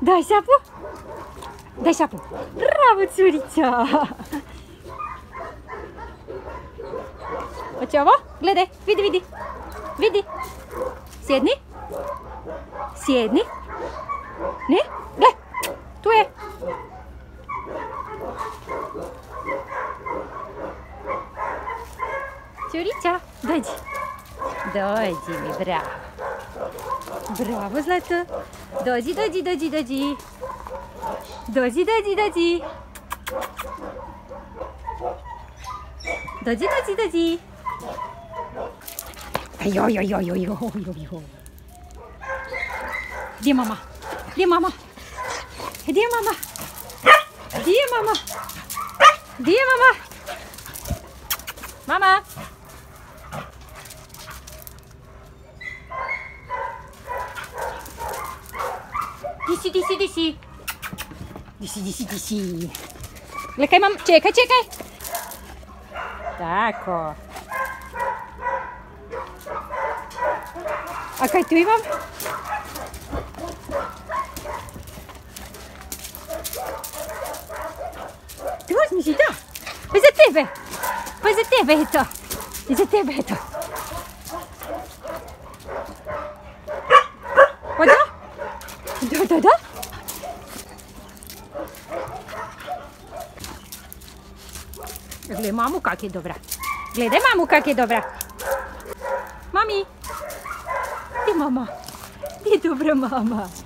Dai șapul? Dai șapul. Bravo, țurița! Hoćemo? Gledaj, vidi, vidi. Vidi. Sjedni. Sjedni. Ne? Gle, tu je. Ćurića, dođi. Dođi mi, bravo. Bravo, Zlatko! Dođi, dođi, dođi, dođi! Dođi, dođi, dođi! Dođi, dođi, dođi! Joj, joj, joj, joj, joj, joj, joj! Gdje je mama? Gdje je mama? Gdje je mama? Gdje je mama? Gdje je mama? Mama? dici, dici, dici. Dici, dici, dici. di di di di di di di di Lekaj mam... Čekaj, čekaj! Tako. A kaj tu imam? Tu uzmi si to. Pa za tebe. Pa za tebe je to. Za tebe je to. gledaj mamu kak je dobra. Gledaj mamu kak je dobra. Mami. Ti mama. Ti dobra mama.